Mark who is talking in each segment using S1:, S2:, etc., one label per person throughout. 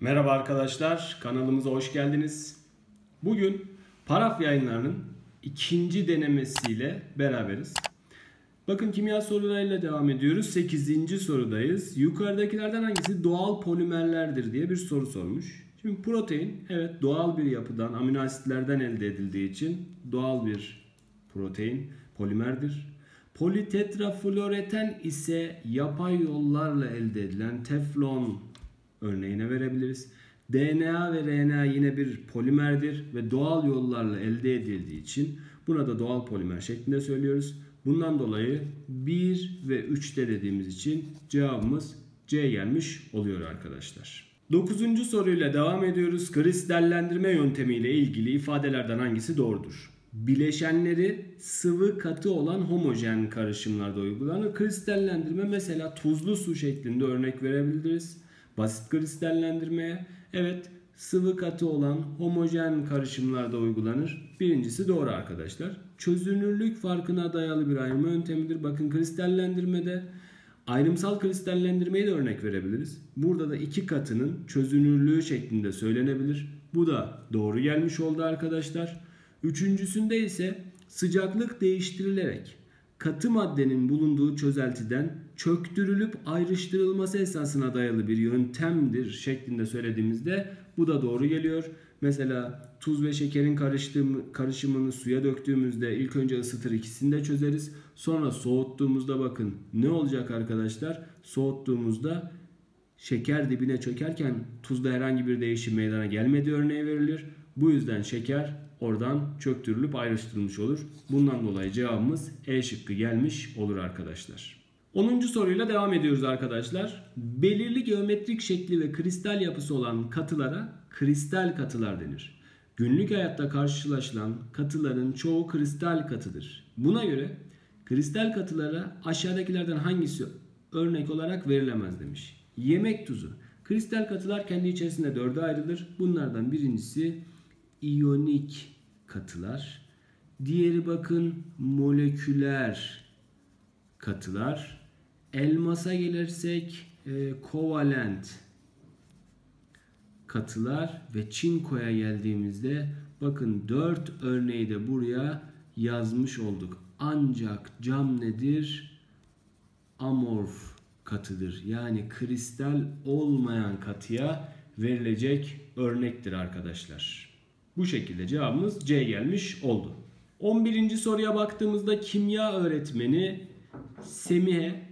S1: Merhaba arkadaşlar, kanalımıza hoş geldiniz. Bugün paraf yayınlarının ikinci denemesiyle beraberiz. Bakın kimya sorularıyla devam ediyoruz. 8. sorudayız. Yukarıdakilerden hangisi doğal polimerlerdir diye bir soru sormuş. Şimdi protein evet doğal bir yapıdan amino asitlerden elde edildiği için doğal bir protein polimerdir. Politetrafluoreten ise yapay yollarla elde edilen teflon örneğine verebiliriz. DNA ve RNA yine bir polimerdir ve doğal yollarla elde edildiği için buna da doğal polimer şeklinde söylüyoruz. Bundan dolayı 1 ve 3'te dediğimiz için cevabımız C gelmiş oluyor arkadaşlar. Dokuzuncu soruyla devam ediyoruz. Kristallendirme yöntemiyle ilgili ifadelerden hangisi doğrudur? Bileşenleri sıvı katı olan homojen karışımlarda uygulanır. Kristallendirme mesela tuzlu su şeklinde örnek verebiliriz. Basit kristallendirmeye evet sıvı katı olan homojen karışımlarda uygulanır. Birincisi doğru arkadaşlar. Çözünürlük farkına dayalı bir ayırma yöntemidir. Bakın kristallendirmede ayrımsal kristallendirmeyi de örnek verebiliriz. Burada da iki katının çözünürlüğü şeklinde söylenebilir. Bu da doğru gelmiş oldu arkadaşlar. Üçüncüsünde ise sıcaklık değiştirilerek katı maddenin bulunduğu çözeltiden çöktürülüp ayrıştırılması esasına dayalı bir yöntemdir şeklinde söylediğimizde bu da doğru geliyor. Mesela tuz ve şekerin karışımını suya döktüğümüzde ilk önce ısıtır ikisini de çözeriz. Sonra soğuttuğumuzda bakın ne olacak arkadaşlar? Soğuttuğumuzda şeker dibine çökerken tuzda herhangi bir değişim meydana gelmediği örneği verilir. Bu yüzden şeker oradan çöktürülüp ayrıştırılmış olur. Bundan dolayı cevabımız E şıkkı gelmiş olur arkadaşlar. 10. soruyla devam ediyoruz arkadaşlar. Belirli geometrik şekli ve kristal yapısı olan katılara kristal katılar denir. Günlük hayatta karşılaşılan katıların çoğu kristal katıdır. Buna göre kristal katılara aşağıdakilerden hangisi örnek olarak verilemez demiş. Yemek tuzu. Kristal katılar kendi içerisinde dörde ayrılır. Bunlardan birincisi iyonik katılar. Diğeri bakın moleküler katılar. Elmasa gelirsek e, kovalent katılar ve çinkoya geldiğimizde bakın dört örneği de buraya yazmış olduk. Ancak cam nedir? Amorf katıdır. Yani kristal olmayan katıya verilecek örnektir arkadaşlar. Bu şekilde cevabımız C gelmiş oldu. 11. soruya baktığımızda kimya öğretmeni Semih'e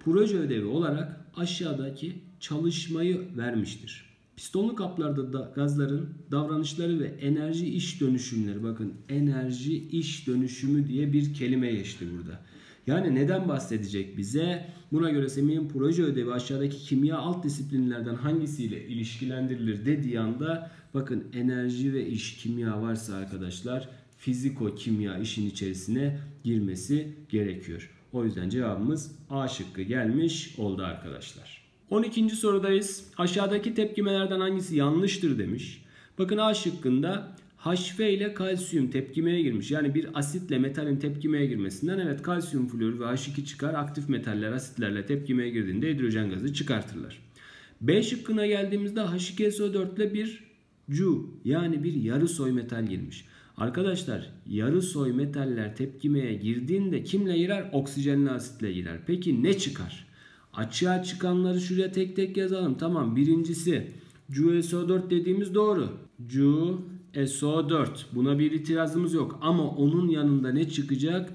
S1: proje ödevi olarak aşağıdaki çalışmayı vermiştir. Pistonlu kaplarda da gazların davranışları ve enerji iş dönüşümleri bakın enerji iş dönüşümü diye bir kelime geçti burada. Yani neden bahsedecek bize? Buna göre Semih'in proje ödevi aşağıdaki kimya alt disiplinlerden hangisiyle ilişkilendirilir dediği anda bakın enerji ve iş kimya varsa arkadaşlar fiziko kimya işin içerisine girmesi gerekiyor. O yüzden cevabımız A şıkkı gelmiş oldu arkadaşlar. 12. sorudayız. Aşağıdaki tepkimelerden hangisi yanlıştır demiş. Bakın A şıkkında HF ile kalsiyum tepkimeye girmiş. Yani bir asitle metalin tepkimeye girmesinden evet kalsiyum florü ve H2 çıkar. Aktif metaller asitlerle tepkimeye girdiğinde hidrojen gazı çıkartırlar. B şıkkına geldiğimizde H2SO4 ile bir Cu yani bir yarı soy metal girmiş. Arkadaşlar yarı soy metaller tepkimeye girdiğinde kimle girer? Oksijenli asitle girer. Peki ne çıkar? Açığa çıkanları şuraya tek tek yazalım. Tamam birincisi CuSO4 dediğimiz doğru. CuSO4 buna bir itirazımız yok. Ama onun yanında ne çıkacak?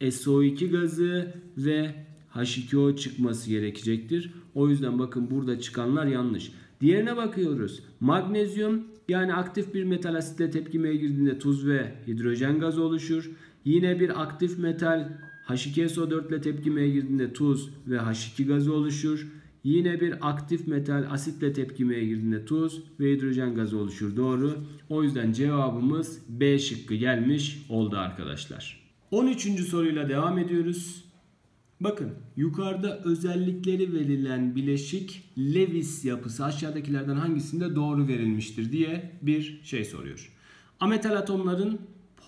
S1: SO2 gazı ve H2O çıkması gerekecektir. O yüzden bakın burada çıkanlar yanlış. Diğerine bakıyoruz. Magnezyum yani aktif bir metal asitle tepkimeye girdiğinde tuz ve hidrojen gazı oluşur. Yine bir aktif metal H2SO4 ile tepkimeye girdiğinde tuz ve H2 gazı oluşur. Yine bir aktif metal asitle tepkimeye girdiğinde tuz ve hidrojen gazı oluşur. Doğru. O yüzden cevabımız B şıkkı gelmiş oldu arkadaşlar. 13. soruyla devam ediyoruz. Bakın yukarıda özellikleri verilen bileşik Lewis yapısı aşağıdakilerden hangisinde doğru verilmiştir diye bir şey soruyor. Ametal atomların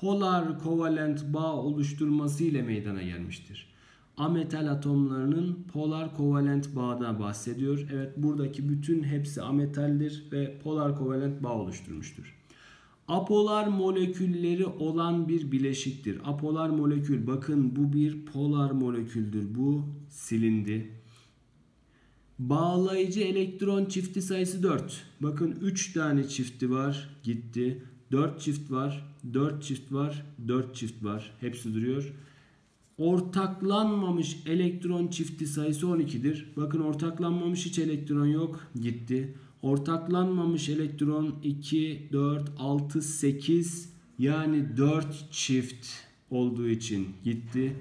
S1: polar kovalent bağ oluşturması ile meydana gelmiştir. Ametal atomlarının polar kovalent bağdan bahsediyor. Evet buradaki bütün hepsi ametaldir ve polar kovalent bağ oluşturmuştur. Apolar molekülleri olan bir bileşiktir. Apolar molekül bakın bu bir polar moleküldür. Bu silindi. Bağlayıcı elektron çifti sayısı 4. Bakın 3 tane çifti var gitti. 4 çift var, 4 çift var, 4 çift var. Hepsi duruyor. Ortaklanmamış elektron çifti sayısı 12'dir. Bakın ortaklanmamış hiç elektron yok. Gitti. Ortaklanmamış elektron 2, 4, 6, 8 yani 4 çift olduğu için gitti.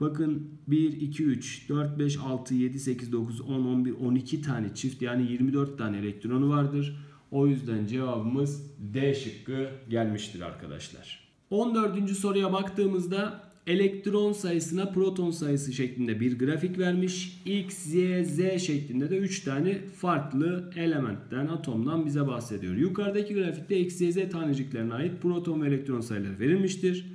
S1: Bakın 1, 2, 3, 4, 5, 6, 7, 8, 9, 10, 11, 12 tane çift yani 24 tane elektronu vardır. O yüzden cevabımız D şıkkı gelmiştir arkadaşlar. 14. soruya baktığımızda elektron sayısına proton sayısı şeklinde bir grafik vermiş. X, Y, Z şeklinde de 3 tane farklı elementten, atomdan bize bahsediyor. Yukarıdaki grafikte X, Y, Z taneciklerine ait proton ve elektron sayıları verilmiştir.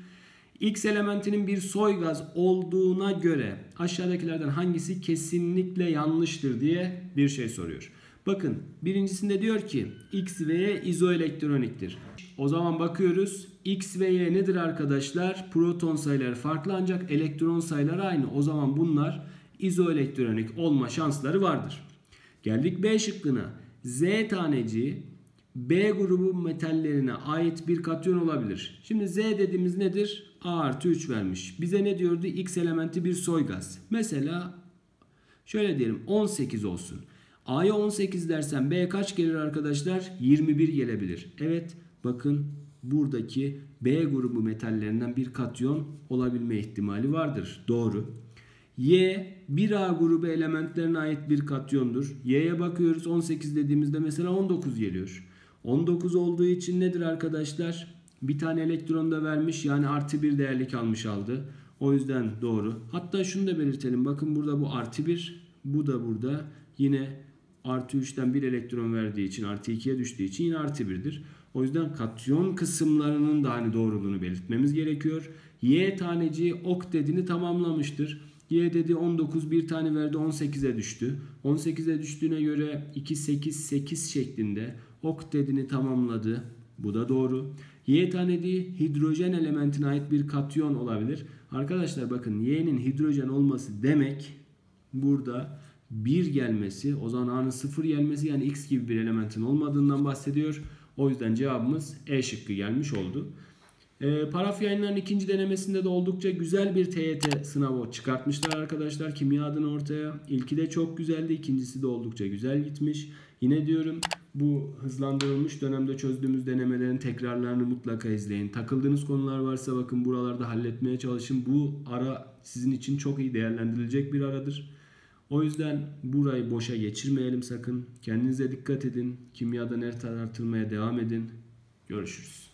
S1: X elementinin bir soy gaz olduğuna göre aşağıdakilerden hangisi kesinlikle yanlıştır diye bir şey soruyor. Bakın birincisinde diyor ki X ve Y izoelektroniktir. O zaman bakıyoruz X ve Y nedir arkadaşlar? Proton sayıları farklı ancak elektron sayıları aynı. O zaman bunlar izoelektronik olma şansları vardır. Geldik B şıkkına. Z taneci B grubu metallerine ait bir katyon olabilir. Şimdi Z dediğimiz nedir? A artı 3 vermiş. Bize ne diyordu? X elementi bir soy gaz. Mesela şöyle diyelim 18 olsun. A'ya 18 dersen B kaç gelir arkadaşlar? 21 gelebilir. Evet bakın buradaki B grubu metallerinden bir katyon olabilme ihtimali vardır. Doğru. Y 1A grubu elementlerine ait bir katyondur. Y'ye bakıyoruz 18 dediğimizde mesela 19 geliyor. 19 olduğu için nedir arkadaşlar? Bir tane elektron da vermiş yani artı bir değerlik almış aldı. O yüzden doğru. Hatta şunu da belirtelim. Bakın burada bu artı bir. Bu da burada. Yine artı 3'ten bir elektron verdiği için artı 2'ye düştüğü için yine artı 1'dir. O yüzden katyon kısımlarının da hani doğruluğunu belirtmemiz gerekiyor. Y taneci ok dediğini tamamlamıştır. Y dedi 19 bir tane verdi 18'e düştü. 18'e düştüğüne göre 2 8 8 şeklinde ok dediğini tamamladı. Bu da doğru. Y tanedi hidrojen elementine ait bir katyon olabilir. Arkadaşlar bakın Y'nin hidrojen olması demek burada 1 gelmesi o zaman A'nın 0 gelmesi yani X gibi bir elementin olmadığından bahsediyor. O yüzden cevabımız E şıkkı gelmiş oldu. E, paraf yayınlarının ikinci denemesinde de oldukça güzel bir TYT sınavı çıkartmışlar arkadaşlar. Kimya adını ortaya. İlki de çok güzeldi. ikincisi de oldukça güzel gitmiş. Yine diyorum bu hızlandırılmış dönemde çözdüğümüz denemelerin tekrarlarını mutlaka izleyin. Takıldığınız konular varsa bakın buralarda halletmeye çalışın. Bu ara sizin için çok iyi değerlendirilecek bir aradır. O yüzden burayı boşa geçirmeyelim sakın. Kendinize dikkat edin. Kimyadan er artırmaya devam edin. Görüşürüz.